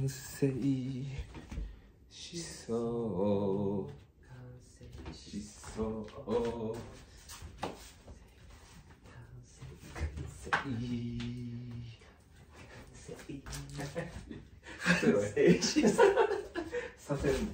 完成しそう。しそう完成。完成。させるの